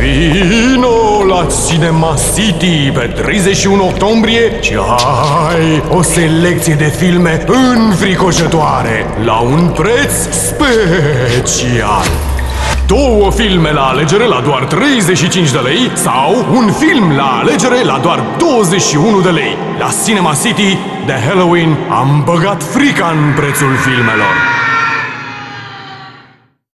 Vino la Cinema City pe 31 octombrie și ai o selecție de filme înfricoșătoare la un preț special. Două filme la alegere la doar 35 de lei sau un film la alegere la doar 21 de lei. La Cinema City de Halloween am băgat frica în prețul filmelor.